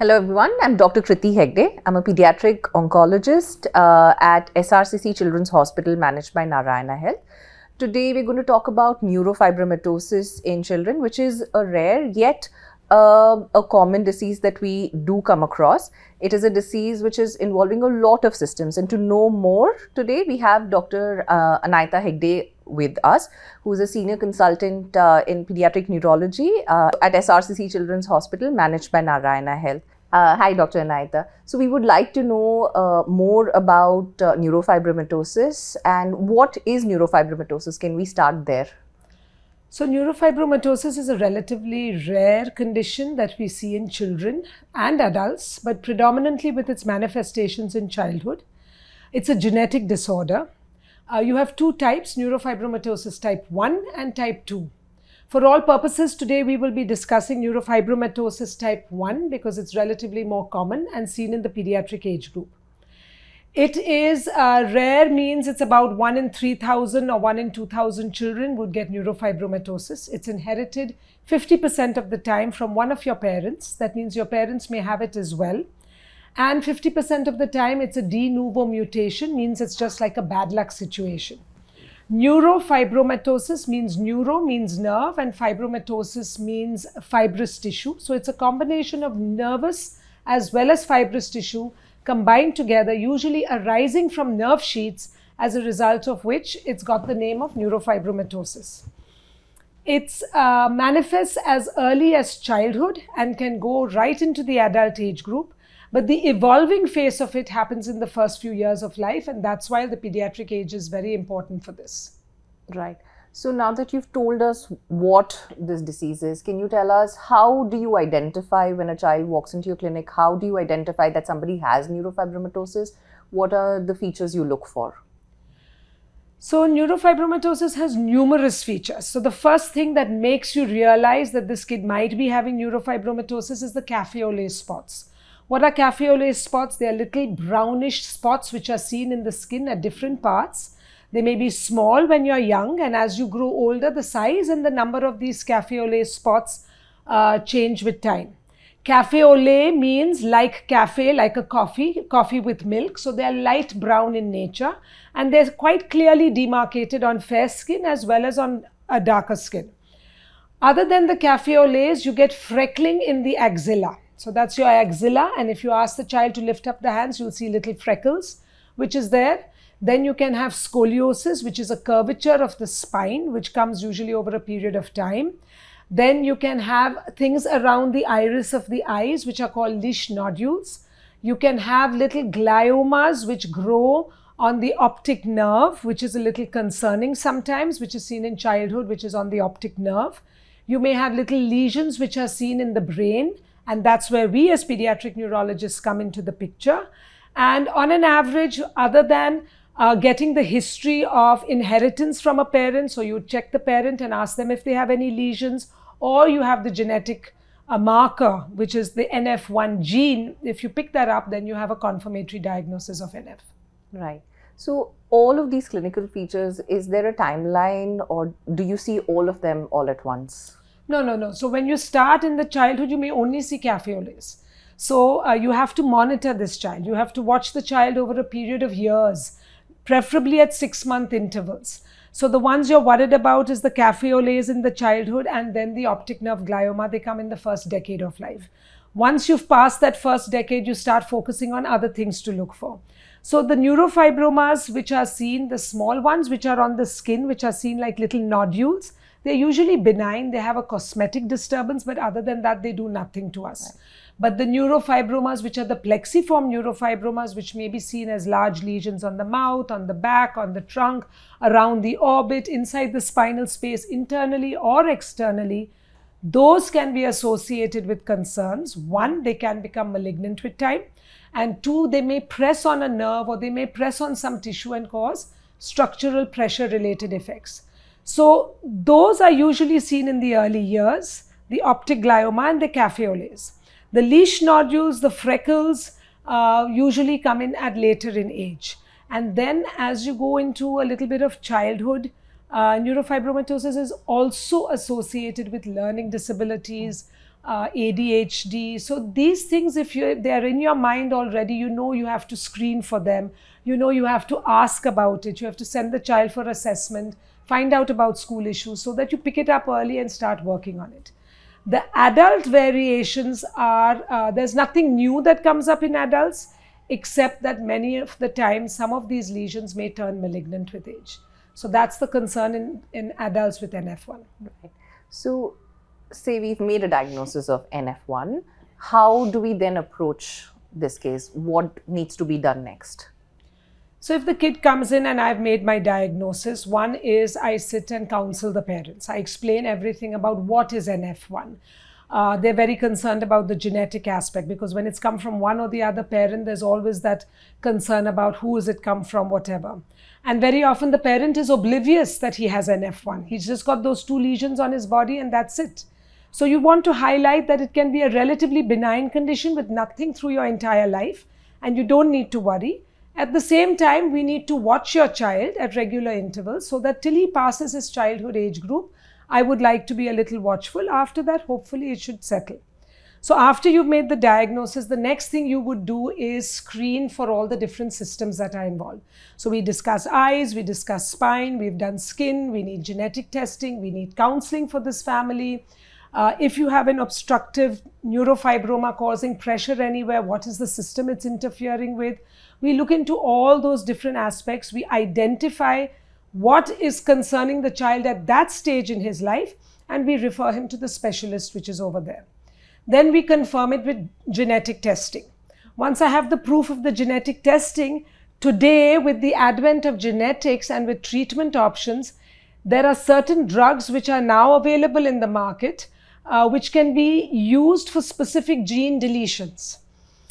Hello everyone, I'm Dr. Kriti Hegde. I'm a pediatric oncologist uh, at SRCC Children's Hospital managed by Narayana Health. Today we're going to talk about neurofibromatosis in children, which is a rare yet a common disease that we do come across. It is a disease which is involving a lot of systems. And to know more today, we have Dr. Uh, Anaita Hegde with us, who is a senior consultant uh, in pediatric neurology uh, at SRCC Children's Hospital, managed by Narayana Health. Uh, hi, Dr. Anaita. So, we would like to know uh, more about neurofibromatosis and what is neurofibromatosis? Can we start there? So, neurofibromatosis is a relatively rare condition that we see in children and adults, but predominantly with its manifestations in childhood. It's a genetic disorder. Uh, you have two types neurofibromatosis type 1 and type 2. For all purposes, today we will be discussing neurofibromatosis type 1 because it's relatively more common and seen in the pediatric age group. It is uh, rare means it's about 1 in 3000 or 1 in 2000 children would get neurofibromatosis. It's inherited 50% of the time from one of your parents. That means your parents may have it as well. And 50% of the time it's a de novo mutation, means it's just like a bad luck situation. Neurofibromatosis means neuro means nerve and fibromatosis means fibrous tissue. So it's a combination of nervous as well as fibrous tissue combined together, usually arising from nerve sheaths, as a result of which it's got the name of neurofibromatosis. It uh, manifests as early as childhood and can go right into the adult age group. But the evolving phase of it happens in the first few years of life, and that's why the pediatric age is very important for this. Right. So now that you've told us what this disease is, can you tell us how do you identify when a child walks into your clinic? How do you identify that somebody has neurofibromatosis? What are the features you look for? So, neurofibromatosis has numerous features. So, the first thing that makes you realize that this kid might be having neurofibromatosis is the lait spots. What are lait spots? They are little brownish spots which are seen in the skin at different parts they may be small when you're young, and as you grow older, the size and the number of these cafe au lait spots uh, change with time. Cafe au lait means like cafe, like a coffee, coffee with milk. So they are light brown in nature and they're quite clearly demarcated on fair skin as well as on a darker skin. Other than the cafe au you get freckling in the axilla. So that's your axilla. And if you ask the child to lift up the hands, you'll see little freckles, which is there. Then you can have scoliosis, which is a curvature of the spine, which comes usually over a period of time. Then you can have things around the iris of the eyes, which are called Lisch nodules. You can have little gliomas, which grow on the optic nerve, which is a little concerning sometimes, which is seen in childhood, which is on the optic nerve. You may have little lesions which are seen in the brain, and that's where we as pediatric neurologists come into the picture. And on an average, other than uh, getting the history of inheritance from a parent. So you check the parent and ask them if they have any lesions, or you have the genetic uh, marker, which is the NF1 gene. If you pick that up, then you have a confirmatory diagnosis of NF. Right. So all of these clinical features, is there a timeline or do you see all of them all at once? No, no, no. So when you start in the childhood, you may only see cafe au laits. So uh, you have to monitor this child. You have to watch the child over a period of years preferably at six month intervals. So the ones you're worried about is the laits in the childhood and then the optic nerve glioma. They come in the first decade of life. Once you've passed that first decade, you start focusing on other things to look for. So the neurofibromas, which are seen, the small ones which are on the skin, which are seen like little nodules, they're usually benign. They have a cosmetic disturbance, but other than that, they do nothing to us. Right. But the neurofibromas, which are the plexiform neurofibromas, which may be seen as large lesions on the mouth, on the back, on the trunk, around the orbit, inside the spinal space, internally or externally, those can be associated with concerns. One, they can become malignant with time. And two, they may press on a nerve or they may press on some tissue and cause structural pressure related effects. So, those are usually seen in the early years the optic glioma and the laits. The Lisch nodules, the freckles, uh, usually come in at later in age. And then as you go into a little bit of childhood, uh, neurofibromatosis is also associated with learning disabilities, uh, ADHD. So these things, if you they're in your mind already, you know you have to screen for them. You know you have to ask about it. You have to send the child for assessment, find out about school issues, so that you pick it up early and start working on it. The adult variations are uh, there's nothing new that comes up in adults, except that many of the time some of these lesions may turn malignant with age. So that's the concern in, in adults with NF1. Right. So say we've made a diagnosis of NF1, how do we then approach this case? What needs to be done next? So, if the kid comes in and I've made my diagnosis, one is I sit and counsel the parents. I explain everything about what is NF1. Uh, they're very concerned about the genetic aspect because when it's come from one or the other parent, there's always that concern about who is it come from, whatever. And very often the parent is oblivious that he has NF1. He's just got those two lesions on his body and that's it. So you want to highlight that it can be a relatively benign condition with nothing through your entire life and you don't need to worry. At the same time, we need to watch your child at regular intervals so that till he passes his childhood age group, I would like to be a little watchful. After that, hopefully it should settle. So after you've made the diagnosis, the next thing you would do is screen for all the different systems that are involved. So we discuss eyes, we discuss spine, we've done skin, we need genetic testing, we need counseling for this family. Uh, if you have an obstructive neurofibroma causing pressure anywhere, what is the system it's interfering with? We look into all those different aspects. We identify what is concerning the child at that stage in his life and we refer him to the specialist which is over there. Then we confirm it with genetic testing. Once I have the proof of the genetic testing, today with the advent of genetics and with treatment options, there are certain drugs which are now available in the market uh, which can be used for specific gene deletions.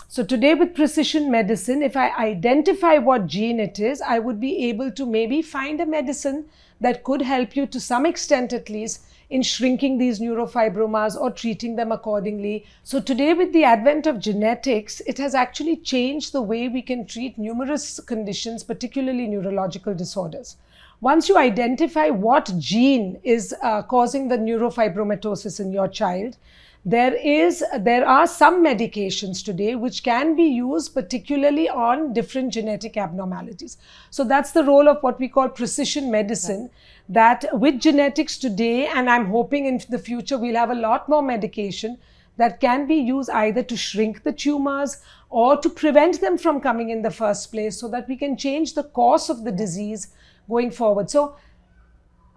So today with precision medicine, if I identify what gene it is, I would be able to maybe find a medicine that could help you to some extent at least in shrinking these neurofibromas or treating them accordingly. So today with the advent of genetics, it has actually changed the way we can treat numerous conditions, particularly neurological disorders. Once you identify what gene is uh, causing the neurofibromatosis in your child, there is there are some medications today which can be used particularly on different genetic abnormalities. So that's the role of what we call precision medicine. That with genetics today and i'm hoping in the future we'll have a lot more medication that can be used either to shrink the tumors or to prevent them from coming in the first place so that we can change the course of the disease going forward so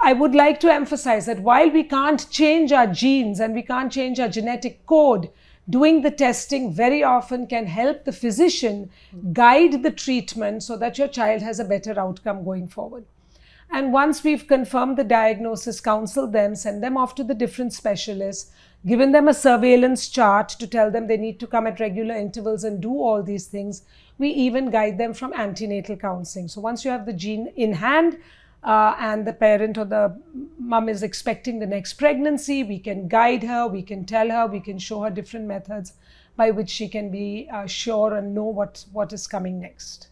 I would like to emphasize that while we can't change our genes and we can't change our genetic code, doing the testing very often can help the physician guide the treatment so that your child has a better outcome going forward. And once we've confirmed the diagnosis, counsel them, send them off to the different specialists, given them a surveillance chart to tell them they need to come at regular intervals and do all these things. We even guide them from antenatal counseling. So once you have the gene in hand, uh, and the parent or the mom is expecting the next pregnancy, we can guide her, we can tell her, we can show her different methods by which she can be uh, sure and know what, what is coming next.